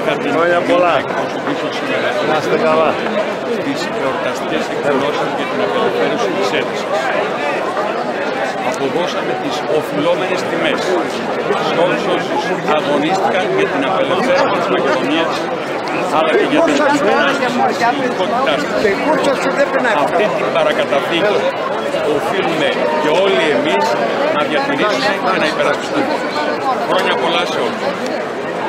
Χρόνια πολλά. Να είστε καλά. Στις εορταστικές εκδηλώσεις για την απελευθέρωση της Έδωσης. Αποδώσαμε τις οφειλόμενες τιμές σε όλους όσους αγωνίστηκαν για την απελευθέρωση της Μακεδονίας αλλά και για την κοινωνικότητάς της. Αυτή την παρακαταθήκη οφείλουμε και όλοι εμείς να διατηρήσουμε και να υπερασπιστούμε. Χρόνια πολλά σε όλους.